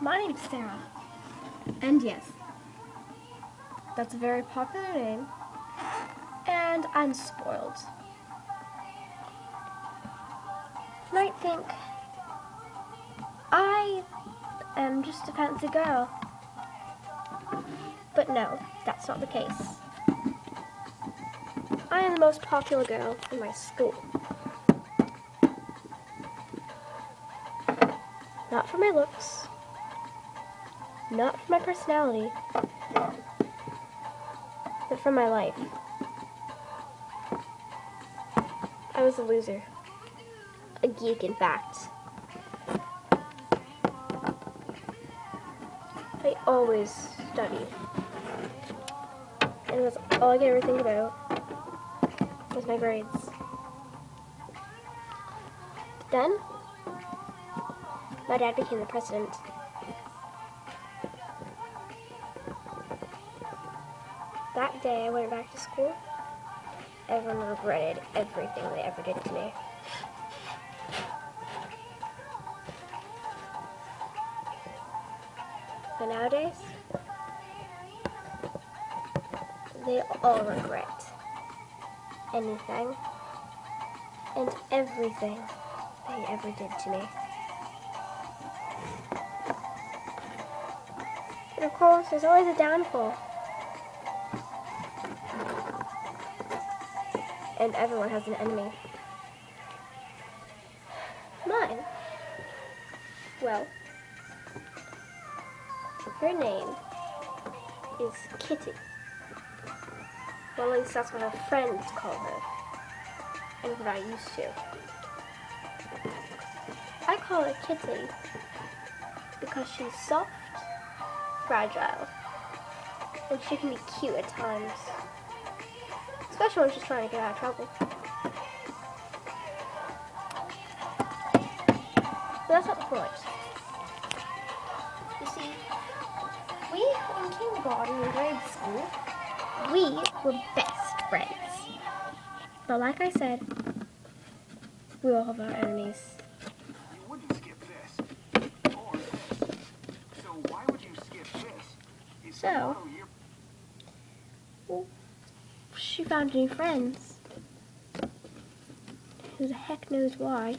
My name's Sarah. And yes, that's a very popular name. And I'm spoiled. You might think I am just a fancy girl. But no, that's not the case. I am the most popular girl in my school. Not for my looks, not for my personality, but for my life. I was a loser. A geek, in fact. I always studied. And that's all I could ever think about was my grades. But then, my dad became the president. That day I went back to school. Everyone regretted everything they ever did to me. But nowadays, they all regret anything and everything they ever did to me. But of course, there's always a downfall. And everyone has an enemy. Mine. Well, her name is Kitty. Well, at least that's what her friends call her. And what I used to. I call her Kitty because she's soft, fragile, and she can be cute at times. Especially when she's trying to get out of trouble. But that's not the point. You see, we in kindergarten and grade school, we were best friends. But like I said, we all have our enemies. You wouldn't skip this. Or this. So why would you skip this? Is So- tomorrow your She found new friends. Who the heck knows why?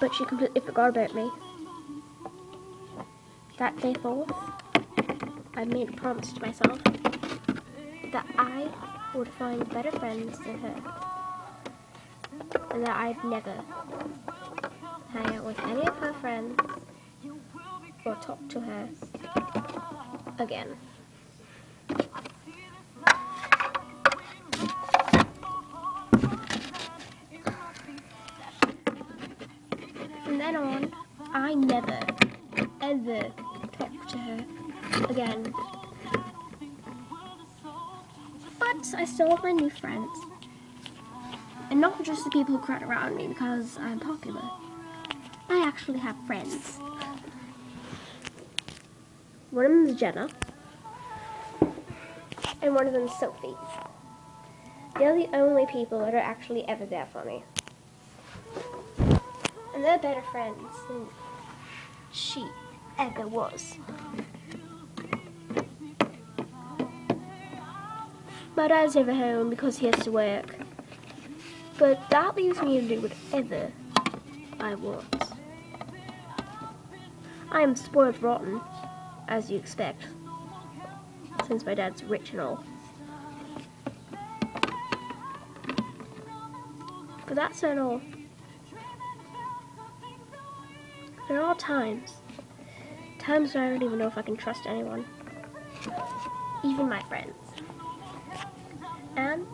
But she completely forgot about me. That day forth, I made a promise to myself that I would find better friends than her. And that I'd never hang out with any of her friends or talk to her again. Then on, I never, ever talked to her again. But I still have my new friends. And not just the people who crowd around me because I'm popular. I actually have friends. One of them is Jenna. And one of them is Sophie. They're the only people that are actually ever there for me. And they're better friends than she ever was. My dad's never home because he has to work. But that leaves me to do whatever I want. I am spoiled rotten, as you expect, since my dad's rich and all. But that's not all. There are times, times when I don't even know if I can trust anyone, even my friends. And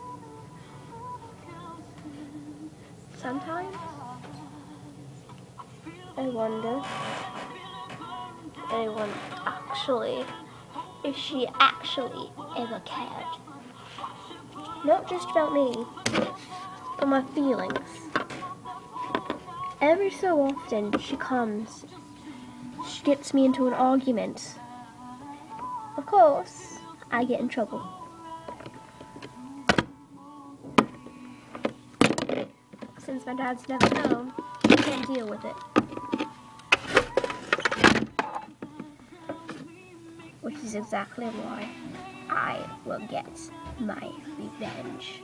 sometimes I wonder anyone actually, if she actually ever cared. Not just about me, but my feelings. Every so often she comes. She gets me into an argument. Of course, I get in trouble. Since my dad's never home, he can't deal with it. Which is exactly why I will get my revenge.